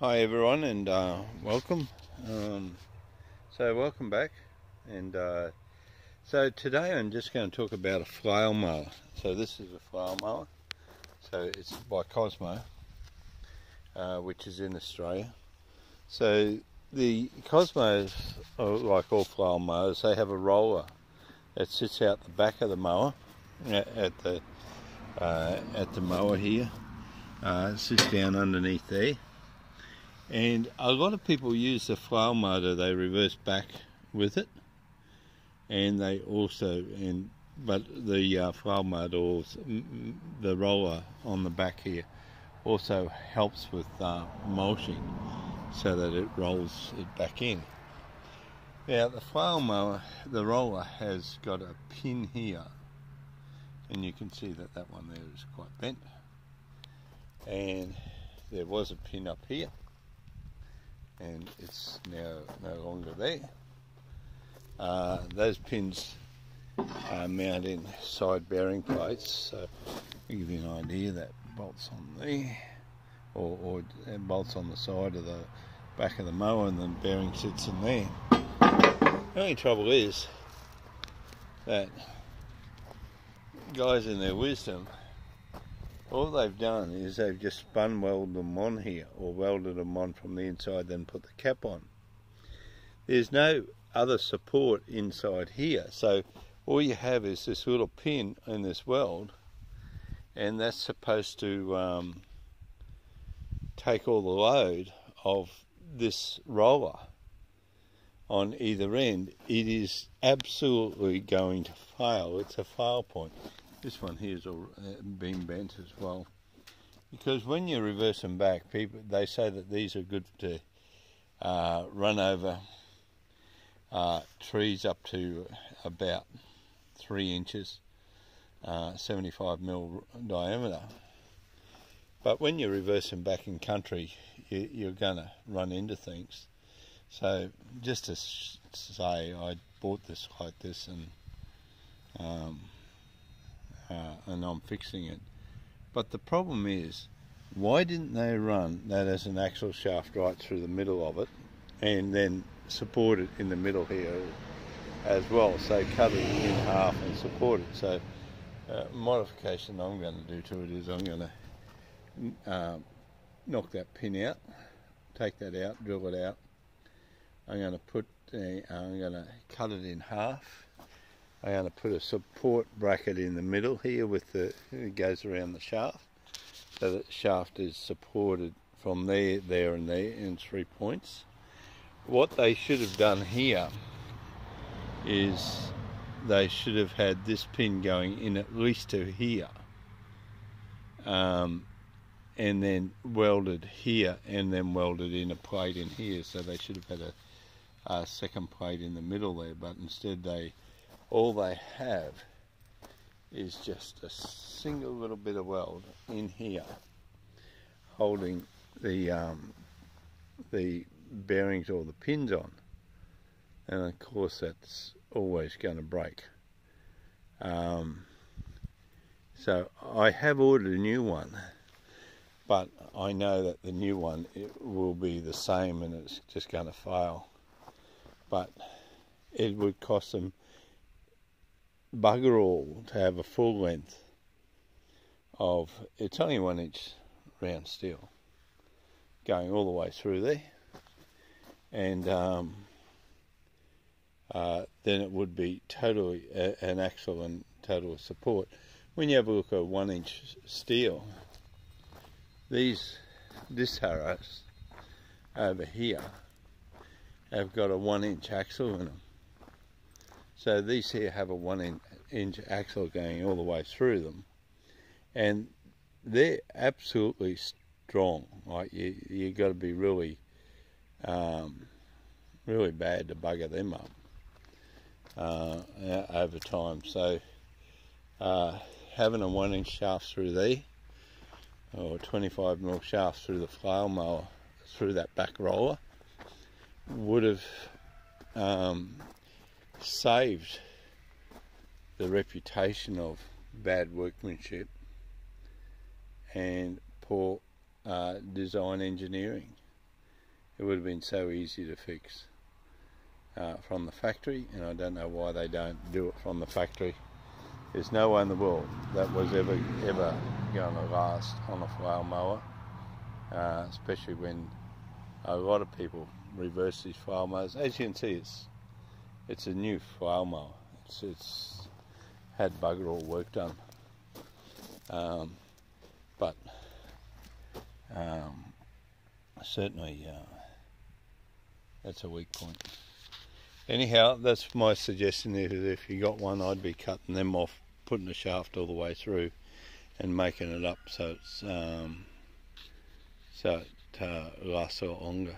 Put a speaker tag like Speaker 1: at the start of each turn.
Speaker 1: Hi everyone and uh, welcome. Um, so welcome back and uh, so today I'm just going to talk about a flail mower. So this is a flail mower. So it's by Cosmo uh, which is in Australia. So the Cosmos, like all flail mowers, they have a roller that sits out the back of the mower at the uh, at the mower here. Uh, sits down underneath there and a lot of people use the flail mower they reverse back with it. And they also and but the uh, flail mower also, the roller on the back here also helps with uh, mulching so that it rolls it back in. Now the flail mower the roller has got a pin here. And you can see that that one there is quite bent. And there was a pin up here and it's now no longer there. Uh, those pins are mounted in side bearing plates, so to give you an idea that bolts on there, or, or bolts on the side of the back of the mower and the bearing sits in there. The only trouble is that guys in their wisdom all they've done is they've just spun welded them on here or welded them on from the inside then put the cap on. There's no other support inside here so all you have is this little pin in this weld and that's supposed to um, take all the load of this roller on either end. It is absolutely going to fail. It's a fail point this one here is all uh, being bent as well. Because when you reverse them back, people they say that these are good to uh, run over uh, trees up to about three inches, uh, 75 mil diameter. But when you reverse them back in country, you, are going to run into things. So just to say, I bought this like this and um, uh, and I'm fixing it. But the problem is, why didn't they run that as an axle shaft right through the middle of it and then support it in the middle here as well? So cut it in half and support it. So uh, modification I'm going to do to it is I'm going to uh, knock that pin out, take that out, drill it out. I'm going to put, I'm going to cut it in half I'm going to put a support bracket in the middle here with the it goes around the shaft so that the shaft is supported from there, there and there in three points. What they should have done here is they should have had this pin going in at least to here um, and then welded here and then welded in a plate in here so they should have had a, a second plate in the middle there but instead they all they have is just a single little bit of weld in here holding the um, the bearings or the pins on. And of course that's always going to break. Um, so I have ordered a new one but I know that the new one it will be the same and it's just going to fail. But it would cost them bugger all to have a full length of, it's only one inch round steel going all the way through there and um, uh, then it would be totally a, an axle and total support. When you have a look at one inch steel, these this harrows over here have got a one inch axle in them so these here have a one inch axle going all the way through them. And they're absolutely strong. Like you, you got to be really, um, really bad to bugger them up uh, over time. So uh, having a one inch shaft through there, or 25 mil shaft through the flail mower, through that back roller, would have um, saved the reputation of bad workmanship and poor uh, design engineering it would have been so easy to fix uh, from the factory and I don't know why they don't do it from the factory. There's no way in the world that was ever ever going to last on a flail mower, uh, especially when a lot of people reverse these flail mowers. As you can see, it's it's a new flail mower. It's, it's had bugger all work done. Um, but um, certainly uh, that's a weak point. Anyhow, that's my suggestion is if you got one, I'd be cutting them off, putting the shaft all the way through and making it up so it's um, so it uh, lasts longer.